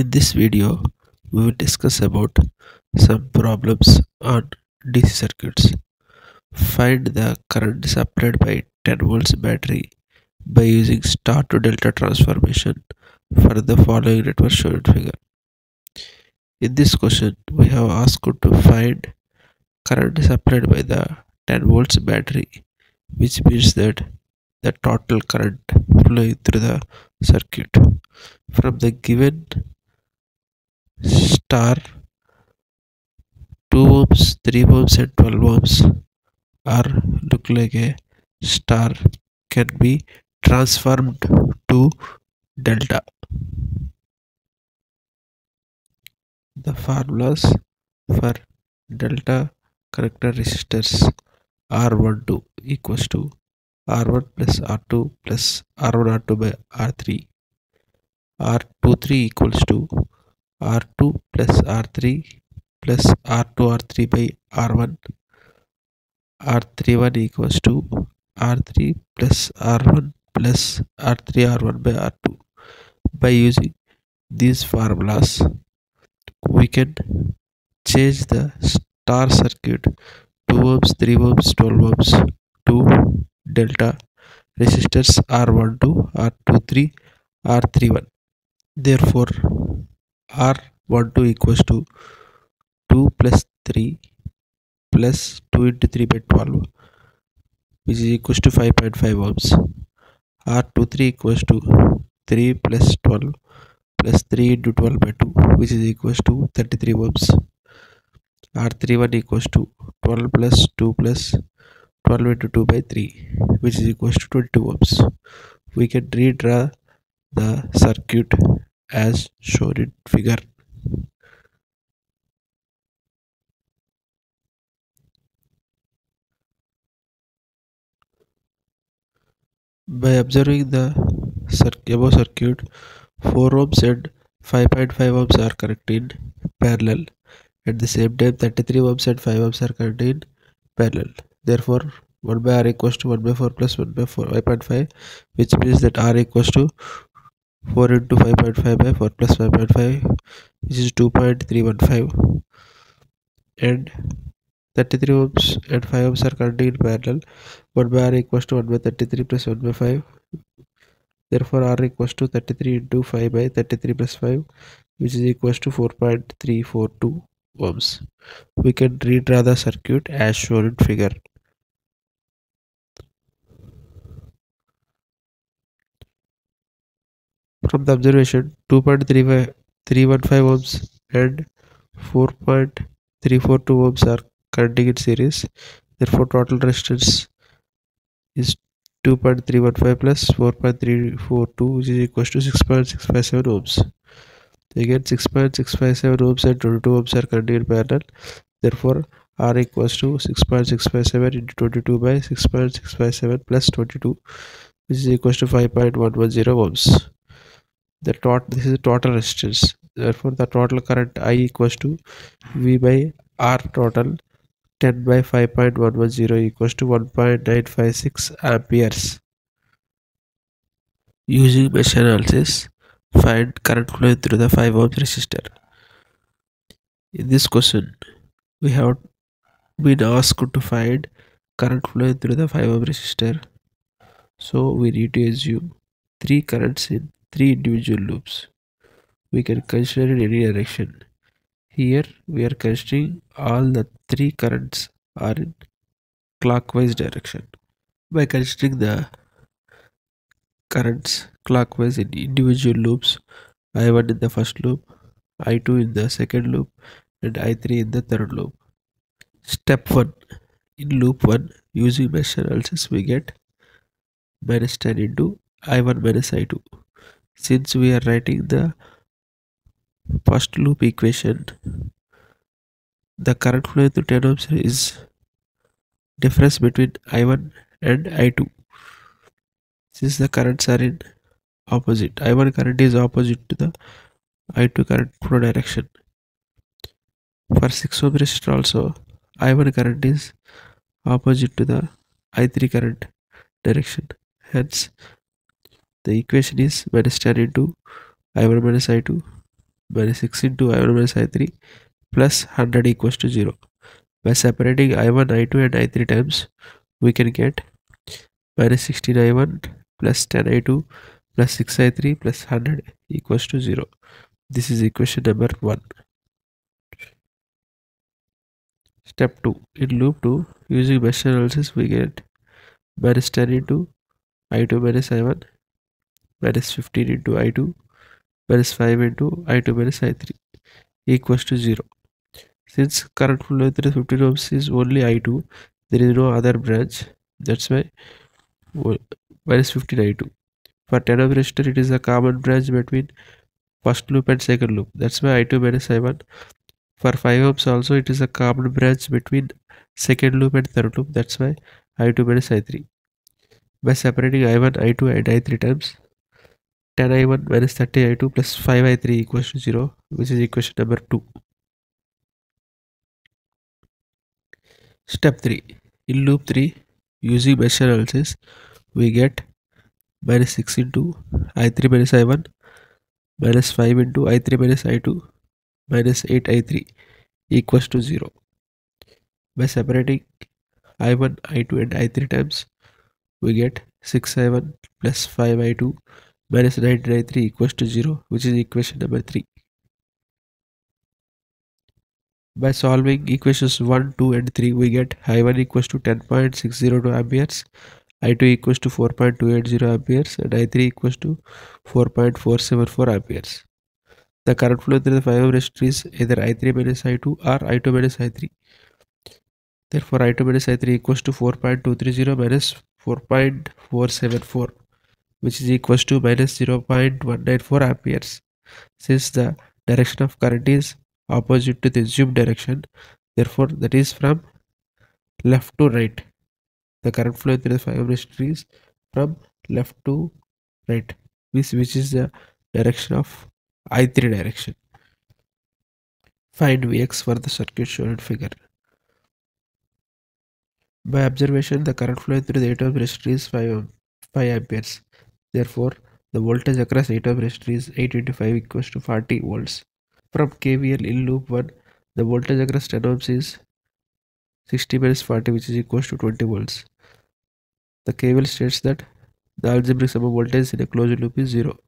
In this video, we will discuss about some problems on DC circuits. Find the current supplied by 10 volts battery by using star to delta transformation for the following network shown in figure. In this question, we have asked you to find current supplied by the 10 volts battery, which means that the total current flowing through the circuit. From the given star 2 ohms 3 ohms and 12 ohms are look like a star can be transformed to delta. The formulas for delta connector resistors r12 equals to r1 plus r2 plus r1 r2 by r3 r23 equals to r2 plus r3 plus r2 r3 by r1 r31 equals to r3 plus r1 plus r3 r1 by r2 by using these formulas we can change the star circuit 2 ohms 3 ohms 12 ohms to delta resistors r12 r23 r31 therefore r12 equals to 2 plus 3 plus 2 into 3 by 12 which is equals to 5.5 ohms. R23 equals to 3 plus 12 plus 3 into 12 by 2 which is equals to 33 ohms. R31 equals to 12 plus 2 plus 12 into 2 by 3 which is equals to 22 ohms. We can redraw the circuit as shown in figure. By observing the above circuit 4 ohms and 5.5 ohms are connected parallel. At the same time 33 ohms and 5 ohms are connected parallel. Therefore 1 by r equals to 1 by 4 plus 1 by 4 5.5 which means that r equals to 4 into 5.5 by 4 plus 5.5 which is 2.315 and 33 ohms and 5 ohms are connected in parallel. 1 by r equals to 1 by 33 plus 1 by 5 therefore r equals to 33 into 5 by 33 plus 5 which is equals to 4.342 ohms. We can redraw the circuit as shown in figure from the observation 2.315 ohms and 4.342 ohms are connecting in series. Therefore total resistance is 2.315 plus 4.342 which is equals to 6.657 ohms. Again 6.657 ohms and 22 ohms are connected in parallel. Therefore r equals to 6.657 into 22 by 6.657 plus 22 which is equals to 5.110 ohms the tot this is total resistance therefore the total current i equals to v by r total 10 by 5.110 equals to 1.956 amperes. Using mesh analysis find current flowing through the 5 ohm resistor. In this question we have been asked to find current flowing through the 5 ohm resistor. So we need to assume three currents in three individual loops. We can consider in any direction. Here we are considering all the three currents are in clockwise direction. By considering the currents clockwise in individual loops, I1 in the first loop, I2 in the second loop, and I3 in the third loop. Step 1 In loop 1, using mesh analysis, we get minus 10 into I1 minus I2 since we are writing the first loop equation the current flow through 10 ohms is difference between i1 and i2 since the currents are in opposite i1 current is opposite to the i2 current flow direction. For 6 ohm resistor also i1 current is opposite to the i3 current direction. Hence the equation is minus 10 into i1 minus i2 minus 6 into I1 minus I3 plus 100 equals to 0. By separating I1, I2 and I3 times, we can get minus 16 I1 plus 10 I2 plus 6 I3 plus 100 equals to 0. This is equation number 1. Step 2. In loop 2, using mesh analysis, we get minus 10 into I2 minus I1 minus 15 into I2 minus 5 into I2 minus I3 equals to 0. Since current flow through 15 ohms is only I2, there is no other branch. That's why minus 15 I2. For 10 ohm resistor, it is a common branch between first loop and second loop. That's why I2 minus I1. For 5 ohms also, it is a common branch between second loop and third loop. That's why I2 minus I3. By separating I1, I2 and I3 times, 10 I1 minus 30 I2 plus 5 I3 equals to 0, which is equation number 2. Step 3. In loop 3, using mesh analysis, we get minus 6 into I3 minus I1 minus 5 into I3 minus I2 minus 8 I3 equals to 0. By separating I1, I2 and I3 times, we get 6 I1 plus 5 I2 minus 9 I3 equals to 0, which is equation number 3. By solving equations 1, 2 and 3, we get I1 equals to 10.602 amperes, I2 equals to 4.280 amperes and I3 equals to 4.474 amperes. The current flow through the 5 ohm resistor is either I3 minus I2 or I2 minus I3. Therefore, I2 minus I3 equals to 4.230 minus 4.474 which is equals to minus 0.194 amperes. Since the direction of current is opposite to the assumed direction, therefore that is from left to right. The current flow through the 5 ohm resistor is from left to right, which, which is the direction of I3 direction. Find Vx for the circuit shown in figure. By observation, the current flow through the 8 ohm resistor is 5, ohm, 5 amperes. Therefore, the voltage across 8 ohm resistor is 8 into 5 equals to 40 volts. From KVL in loop 1, the voltage across 10 ohms is 60 minus 40 which is equals to 20 volts. The KVL states that the algebraic sum of voltage in a closed loop is 0.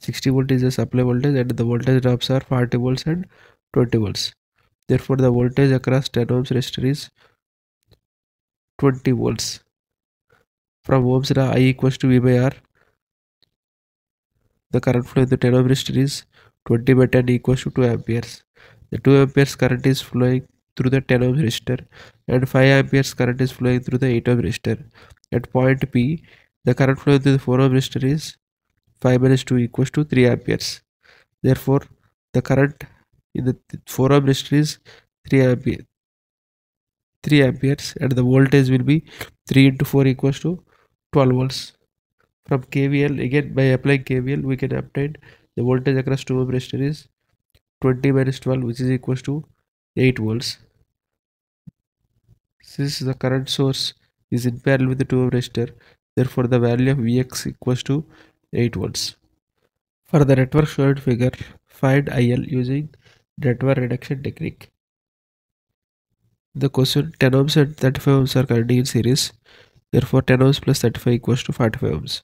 60 volt is the supply voltage and the voltage drops are 40 volts and 20 volts. Therefore, the voltage across 10 ohms resistor is 20 volts. From Ohm's law, I equals to V by R. The current flow in the 10 ohm resistor is 20 by 10 equals to 2 amperes. The 2 amperes current is flowing through the 10 ohm resistor and 5 amperes current is flowing through the 8 ohm resistor. At point P, the current flowing through the 4 ohm resistor is 5 minus 2 equals to 3 amperes. Therefore, the current in the 4 ohm resistor is 3 ampere 3 amperes and the voltage will be 3 into 4 equals to 12 volts. From KVL again by applying KVL we can obtain the voltage across 2 ohm resistor is 20 minus 12 which is equals to 8 volts. Since the current source is in parallel with the 2 ohm resistor therefore the value of Vx equals to 8 volts. For the network shown figure find IL using network reduction technique. The question 10 ohms and 35 ohms are connecting in series. Therefore 10 ohms plus 35 equals to 45 ohms.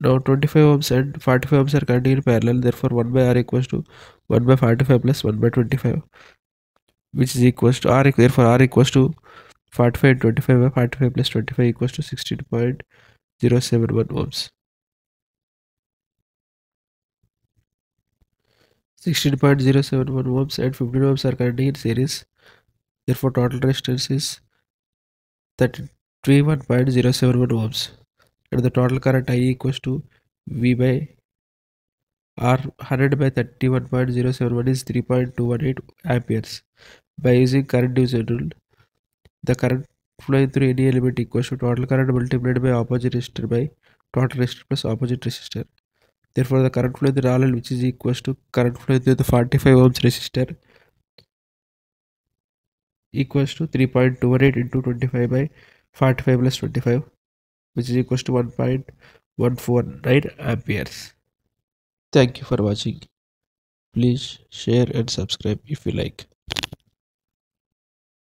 Now 25 ohms and 45 ohms are connecting in parallel. Therefore 1 by R equals to 1 by 45 plus 1 by 25 which is equals to R. Therefore R equals to 45 and 25 by 45 plus 25 equals to 16.071 ohms. 16.071 ohms and 15 ohms are connecting in series therefore total resistance is 31.071 ohms and the total current I equals to V by R 100 by 31.071 is 3.218 amperes. By using current division rule, the current flowing through any element equals to total current multiplied by opposite resistor by total resistor plus opposite resistor. Therefore, the current flowing through the RL which is equals to current flowing through the 45 ohms resistor equals to 3.28 into 25 by 45 plus 25 which is equals to 1.149 amperes. Thank you for watching. Please share and subscribe if you like.